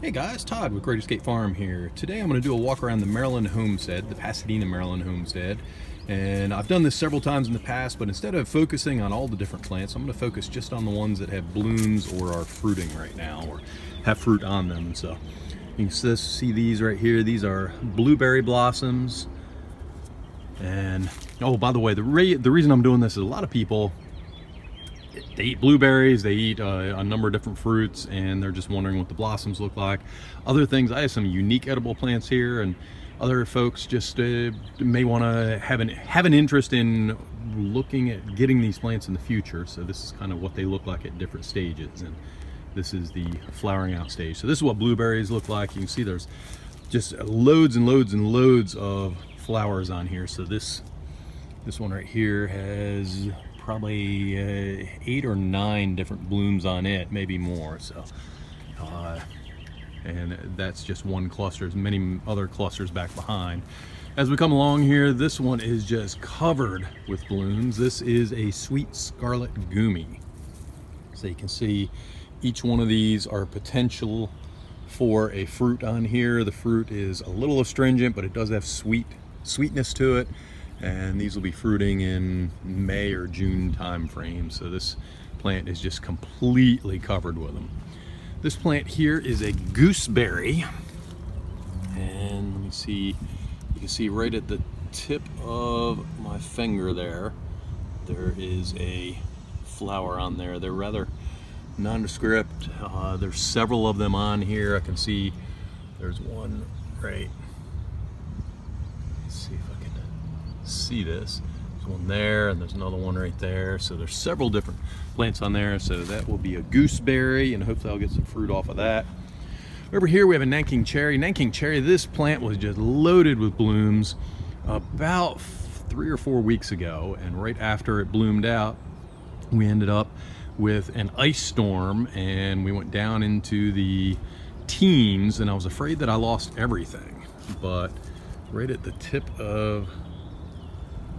Hey guys, Todd with Great Escape Farm here. Today I'm going to do a walk around the Maryland Homestead, the Pasadena Maryland Homestead. And I've done this several times in the past, but instead of focusing on all the different plants, I'm going to focus just on the ones that have blooms or are fruiting right now or have fruit on them. So you can see these right here. These are blueberry blossoms. And oh, by the way, the, the reason I'm doing this is a lot of people they eat blueberries, they eat uh, a number of different fruits, and they're just wondering what the blossoms look like. Other things, I have some unique edible plants here, and other folks just uh, may want to have an have an interest in looking at getting these plants in the future. So this is kind of what they look like at different stages, and this is the flowering out stage. So this is what blueberries look like. You can see there's just loads and loads and loads of flowers on here. So this this one right here has probably uh, eight or nine different blooms on it, maybe more. So, uh, and that's just one cluster. There's many other clusters back behind. As we come along here, this one is just covered with blooms. This is a sweet scarlet goumi. So you can see each one of these are potential for a fruit on here. The fruit is a little astringent, but it does have sweet sweetness to it and these will be fruiting in May or June time frame. So this plant is just completely covered with them. This plant here is a gooseberry. And let me see, you can see right at the tip of my finger there, there is a flower on there. They're rather nondescript. Uh, there's several of them on here. I can see there's one right let's see this. There's one there and there's another one right there. So there's several different plants on there. So that will be a gooseberry and hopefully I'll get some fruit off of that. Over here we have a Nanking cherry. Nanking cherry, this plant was just loaded with blooms about three or four weeks ago. And right after it bloomed out, we ended up with an ice storm and we went down into the teens and I was afraid that I lost everything. But right at the tip of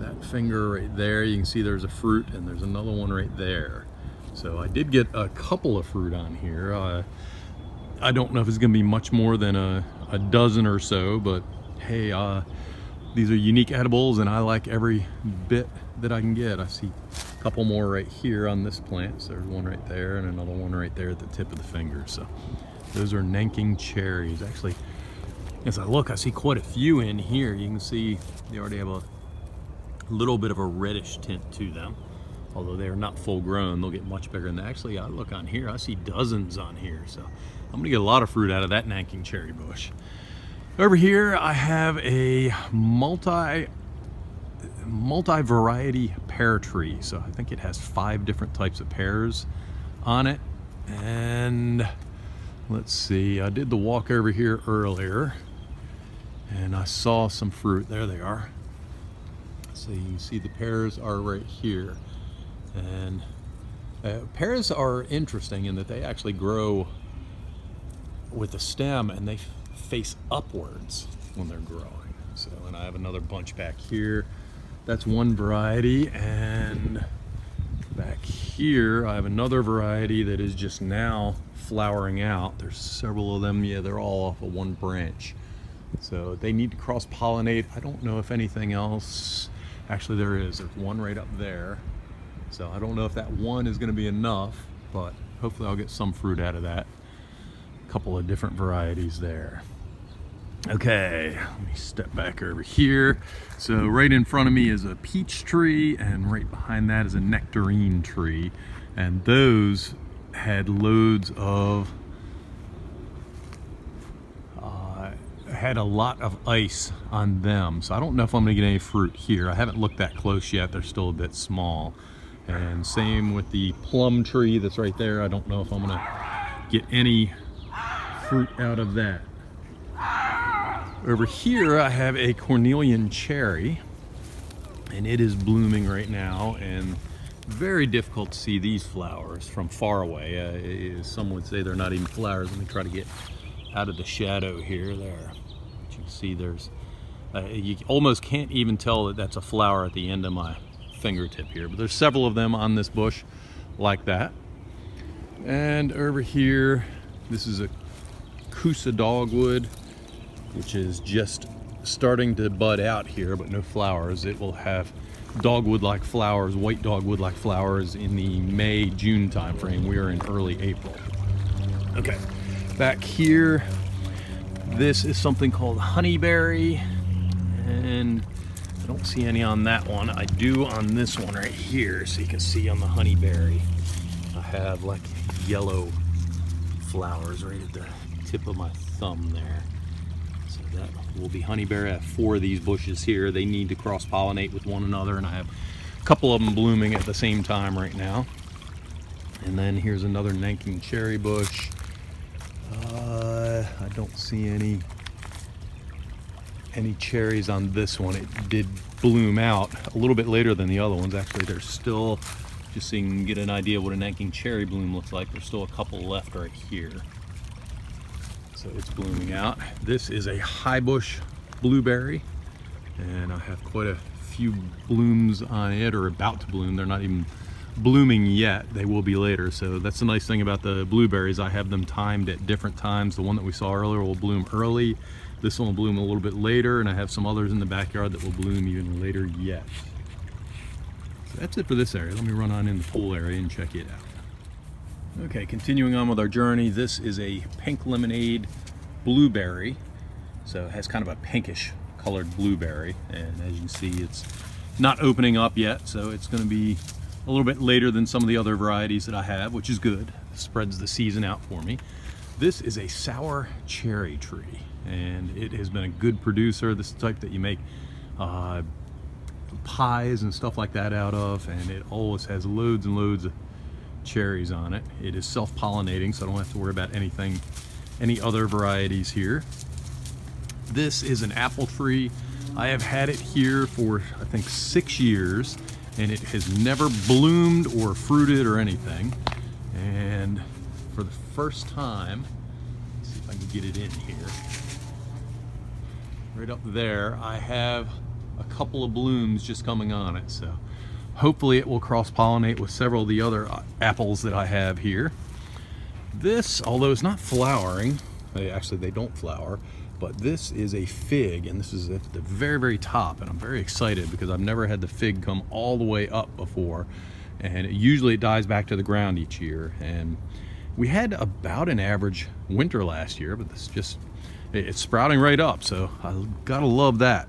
that finger right there, you can see there's a fruit and there's another one right there. So I did get a couple of fruit on here. Uh, I don't know if it's gonna be much more than a, a dozen or so, but hey, uh, these are unique edibles and I like every bit that I can get. I see a couple more right here on this plant. So there's one right there and another one right there at the tip of the finger. So those are Nanking cherries. Actually, as I look, I see quite a few in here. You can see they already have a little bit of a reddish tint to them. Although they are not full grown, they'll get much bigger that. Actually, I look on here, I see dozens on here. So I'm gonna get a lot of fruit out of that Nanking cherry bush. Over here, I have a multi multi-variety pear tree. So I think it has five different types of pears on it. And let's see, I did the walk over here earlier and I saw some fruit. There they are. So you can see the pears are right here. And uh, pears are interesting in that they actually grow with the stem and they face upwards when they're growing. So, and I have another bunch back here. That's one variety. And back here, I have another variety that is just now flowering out. There's several of them. Yeah, they're all off of one branch. So they need to cross pollinate. I don't know if anything else Actually, there is. There's one right up there. So I don't know if that one is going to be enough, but hopefully I'll get some fruit out of that. A couple of different varieties there. Okay, let me step back over here. So right in front of me is a peach tree and right behind that is a nectarine tree. And those had loads of had a lot of ice on them. So I don't know if I'm gonna get any fruit here. I haven't looked that close yet. They're still a bit small. And same with the plum tree that's right there. I don't know if I'm gonna get any fruit out of that. Over here, I have a cornelian cherry and it is blooming right now and very difficult to see these flowers from far away. Uh, some would say they're not even flowers. Let me try to get out of the shadow here there see there's, uh, you almost can't even tell that that's a flower at the end of my fingertip here, but there's several of them on this bush like that. And over here, this is a Kousa dogwood, which is just starting to bud out here, but no flowers. It will have dogwood-like flowers, white dogwood-like flowers in the May, June timeframe. We are in early April. Okay, back here, this is something called honeyberry, and I don't see any on that one. I do on this one right here, so you can see on the honeyberry. I have like yellow flowers right at the tip of my thumb there. So that will be honeyberry. I have four of these bushes here. They need to cross-pollinate with one another, and I have a couple of them blooming at the same time right now. And then here's another Nanking cherry bush. Don't see any any cherries on this one. It did bloom out a little bit later than the other ones. Actually, there's still, just so you can get an idea what a Nanking cherry bloom looks like, there's still a couple left right here. So it's blooming out. This is a high bush blueberry, and I have quite a few blooms on it, or about to bloom. They're not even blooming yet. They will be later. So that's the nice thing about the blueberries. I have them timed at different times. The one that we saw earlier will bloom early. This one will bloom a little bit later, and I have some others in the backyard that will bloom even later yet. So that's it for this area. Let me run on in the pool area and check it out. Okay, continuing on with our journey, this is a pink lemonade blueberry. So it has kind of a pinkish colored blueberry, and as you can see, it's not opening up yet, so it's going to be a little bit later than some of the other varieties that I have, which is good. Spreads the season out for me. This is a sour cherry tree and it has been a good producer. This type that you make uh, pies and stuff like that out of, and it always has loads and loads of cherries on it. It is self-pollinating, so I don't have to worry about anything, any other varieties here. This is an apple tree. I have had it here for, I think, six years, and it has never bloomed or fruited or anything. And for the first time, see if I can get it in here right up there, I have a couple of blooms just coming on it. So hopefully it will cross-pollinate with several of the other uh, apples that I have here. This, although it's not flowering, they, actually they don't flower, but this is a fig and this is at the very, very top. And I'm very excited because I've never had the fig come all the way up before. And it, usually it dies back to the ground each year. And we had about an average winter last year, but this just it's sprouting right up so I gotta love that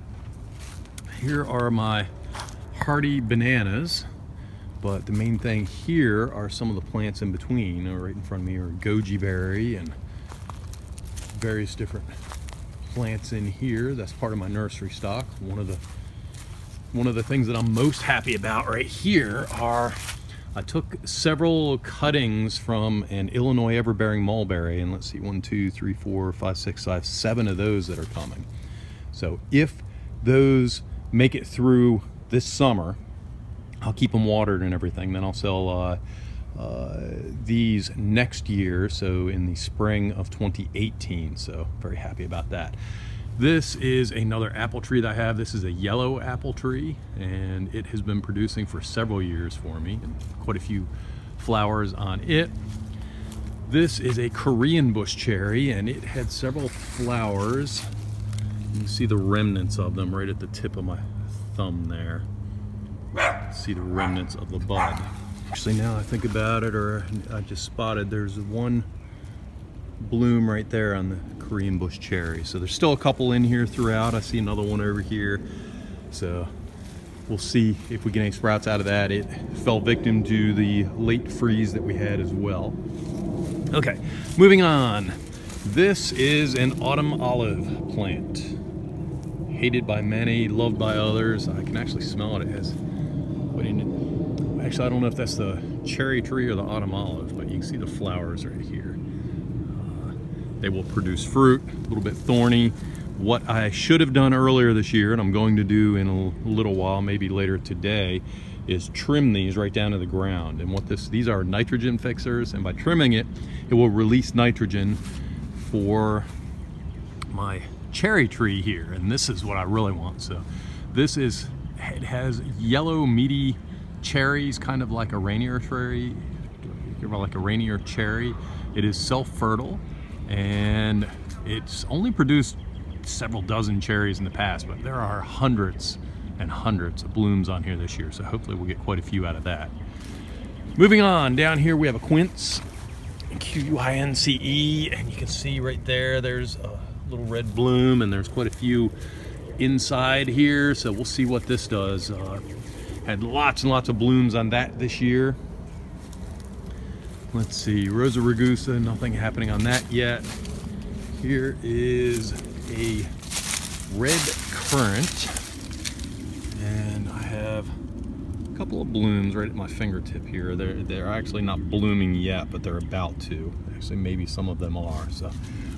here are my hardy bananas but the main thing here are some of the plants in between right in front of me are goji berry and various different plants in here that's part of my nursery stock one of the one of the things that I'm most happy about right here are I took several cuttings from an Illinois everbearing mulberry, and let's see, one, two, three, four, five, six, five, seven of those that are coming. So if those make it through this summer, I'll keep them watered and everything. Then I'll sell uh, Uh, these next year, so in the spring of 2018. So very happy about that. This is another apple tree that I have. This is a yellow apple tree and it has been producing for several years for me and quite a few flowers on it. This is a Korean bush cherry and it had several flowers. You see the remnants of them right at the tip of my thumb there. See the remnants of the bud. Actually now I think about it or I just spotted there's one bloom right there on the Korean bush cherry. So there's still a couple in here throughout. I see another one over here. So we'll see if we get any sprouts out of that. It fell victim to the late freeze that we had as well. Okay, moving on. This is an autumn olive plant. Hated by many, loved by others. I can actually smell it. It has, actually I don't know if that's the cherry tree or the autumn olive, but you can see the flowers right here. Uh, they will produce fruit, a little bit thorny. What I should have done earlier this year, and I'm going to do in a little while, maybe later today, is trim these right down to the ground. And what this, these are nitrogen fixers, and by trimming it, it will release nitrogen for my cherry tree here. And this is what I really want. So this is, it has yellow meaty cherries, kind of like a Rainier cherry, like a Rainier cherry. It is self-fertile and it's only produced several dozen cherries in the past, but there are hundreds and hundreds of blooms on here this year, so hopefully we'll get quite a few out of that. Moving on, down here we have a quince, Q-U-I-N-C-E, and you can see right there, there's a little red bloom, and there's quite a few inside here, so we'll see what this does. Uh, had lots and lots of blooms on that this year. Let's see, Rosa rugosa, nothing happening on that yet. Here is a red currant, and I have a couple of blooms right at my fingertip here. They're, they're actually not blooming yet, but they're about to. Actually, maybe some of them are, so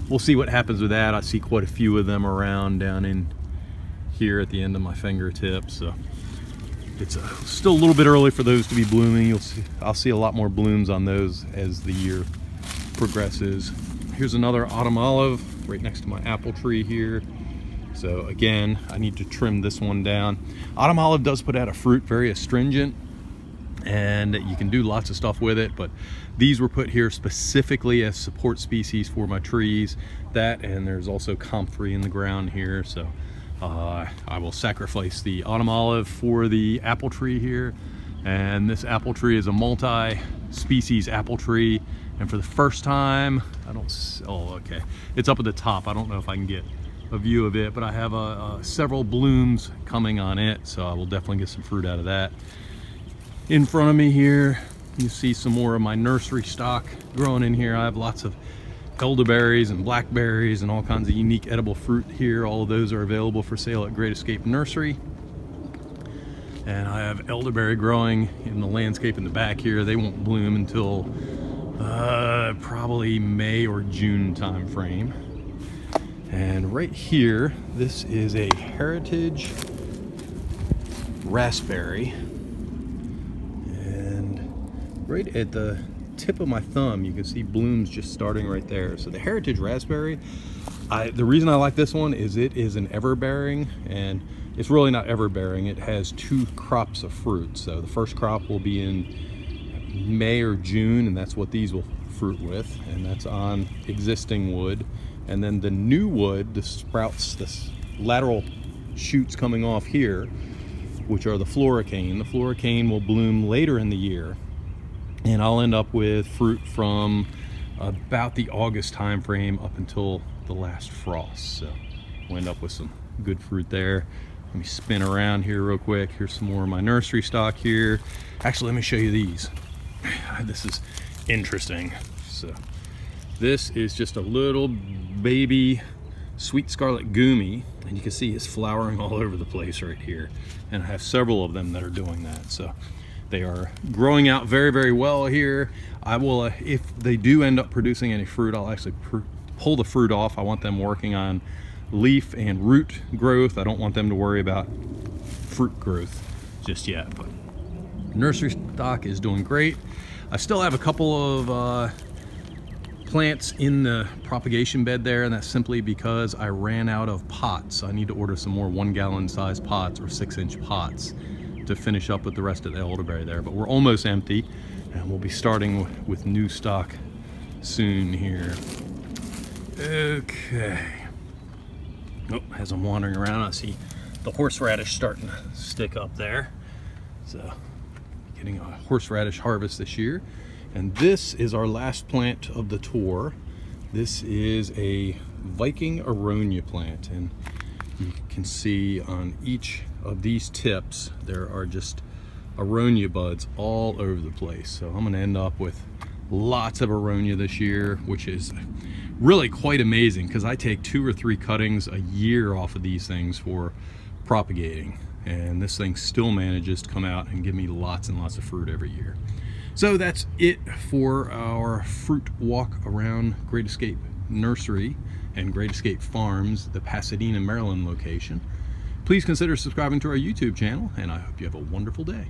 we'll see what happens with that. I see quite a few of them around down in here at the end of my fingertips. So it's uh, still a little bit early for those to be blooming. You'll see, I'll see a lot more blooms on those as the year progresses. Here's another autumn olive right next to my apple tree here. So again, I need to trim this one down. Autumn olive does put out a fruit, very astringent, and you can do lots of stuff with it, but these were put here specifically as support species for my trees. That, and there's also comfrey in the ground here, so uh, I will sacrifice the autumn olive for the apple tree here. And this apple tree is a multi-species apple tree. And for the first time, I don't, oh, okay. It's up at the top. I don't know if I can get a view of it, but I have uh, several blooms coming on it. So I will definitely get some fruit out of that. In front of me here, you see some more of my nursery stock growing in here. I have lots of elderberries and blackberries and all kinds of unique edible fruit here. All of those are available for sale at Great Escape Nursery. And I have elderberry growing in the landscape in the back here. They won't bloom until uh, probably May or June time frame. And right here, this is a heritage raspberry. And right at the tip of my thumb, you can see blooms just starting right there. So the Heritage Raspberry, I, the reason I like this one is it is an everbearing and it's really not everbearing. It has two crops of fruit. So the first crop will be in May or June and that's what these will fruit with and that's on existing wood. And then the new wood, the sprouts, the lateral shoots coming off here, which are the floricane. The floricane will bloom later in the year and I'll end up with fruit from about the August time frame up until the last frost. So we'll end up with some good fruit there. Let me spin around here real quick. Here's some more of my nursery stock here. Actually, let me show you these. This is interesting. So this is just a little baby sweet scarlet gumi and you can see it's flowering all over the place right here and I have several of them that are doing that so they are growing out very, very well here. I will, uh, if they do end up producing any fruit, I'll actually pull the fruit off. I want them working on leaf and root growth. I don't want them to worry about fruit growth just yet, but nursery stock is doing great. I still have a couple of uh, plants in the propagation bed there, and that's simply because I ran out of pots. I need to order some more one gallon size pots or six inch pots to finish up with the rest of the elderberry there. But we're almost empty and we'll be starting with new stock soon here. Okay. Oh, as I'm wandering around, I see the horseradish starting to stick up there. So, getting a horseradish harvest this year. And this is our last plant of the tour. This is a Viking aronia plant. And you can see on each of these tips, there are just aronia buds all over the place. So I'm gonna end up with lots of aronia this year, which is really quite amazing because I take two or three cuttings a year off of these things for propagating. And this thing still manages to come out and give me lots and lots of fruit every year. So that's it for our fruit walk around Great Escape Nursery and Great Escape Farms, the Pasadena, Maryland location. Please consider subscribing to our YouTube channel, and I hope you have a wonderful day.